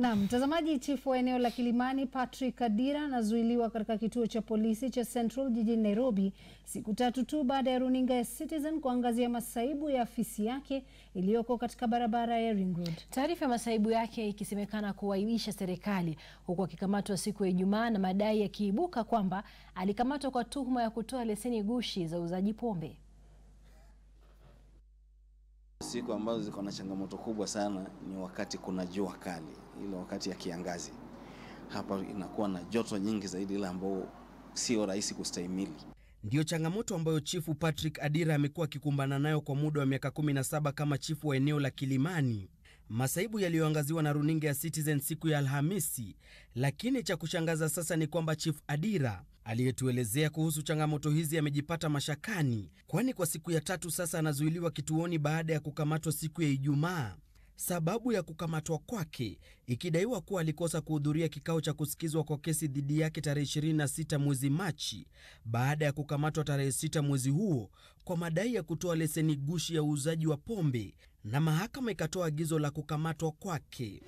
Na mtazamaji, chifu wa eneo la Kilimani Patrick Kadira anazuiliwa katika kituo cha polisi cha Central jijini Nairobi siku tatu tu baada ya runinga ya Citizen kuangazia masaibu ya afisi yake iliyoko katika barabara ya Ring Road. Taarifa ya masaibu yake ikisemekana kuwaibisha serikali huku akikamatwa siku ya Ijumaa na madai yakiibuka kwamba alikamatwa kwa tuhuma ya kutoa leseni gushi za uuzaji pombe. Siku ambazo ziko na changamoto kubwa sana ni wakati kuna jua kali, ile wakati ya kiangazi. Hapa inakuwa na joto nyingi zaidi, ile ambayo sio rahisi kustahimili. Ndiyo changamoto ambayo chifu Patrick Adira amekuwa akikumbana nayo kwa muda wa miaka 17 kama chifu wa eneo la Kilimani, masaibu yaliyoangaziwa na runinga ya Citizen siku ya Alhamisi. Lakini cha kushangaza sasa ni kwamba Chief Adira aliyetuelezea kuhusu changamoto hizi amejipata mashakani, kwani kwa siku ya tatu sasa anazuiliwa kituoni baada ya kukamatwa siku ya Ijumaa. Sababu ya kukamatwa kwake ikidaiwa kuwa alikosa kuhudhuria kikao cha kusikizwa kwa kesi dhidi yake tarehe 26 mwezi Machi baada ya kukamatwa tarehe 6 mwezi huo kwa madai ya kutoa leseni gushi ya uuzaji wa pombe, na mahakama ikatoa agizo la kukamatwa kwake.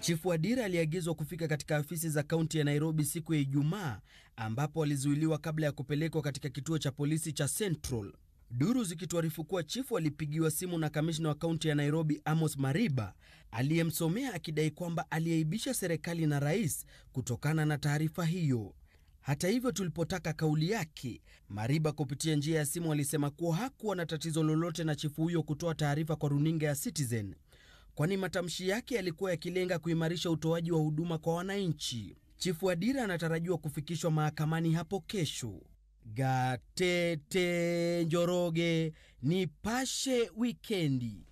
Chifu Adira aliagizwa kufika katika afisi za kaunti ya Nairobi siku ya Ijumaa, ambapo alizuiliwa kabla ya kupelekwa katika kituo cha polisi cha Central. Duru zikituarifu kuwa chifu alipigiwa simu na kamishna wa kaunti ya Nairobi Amos Mariba aliyemsomea akidai kwamba aliaibisha serikali na rais kutokana na taarifa hiyo. Hata hivyo, tulipotaka kauli yake, Mariba kupitia njia ya simu alisema kuwa hakuwa na tatizo lolote na chifu huyo kutoa taarifa kwa runinga ya Citizen, kwani matamshi yake yalikuwa yakilenga kuimarisha utoaji wa huduma kwa wananchi. Chifu Adira anatarajiwa kufikishwa mahakamani hapo kesho. Gatete Njoroge, ni pashe Wikendi.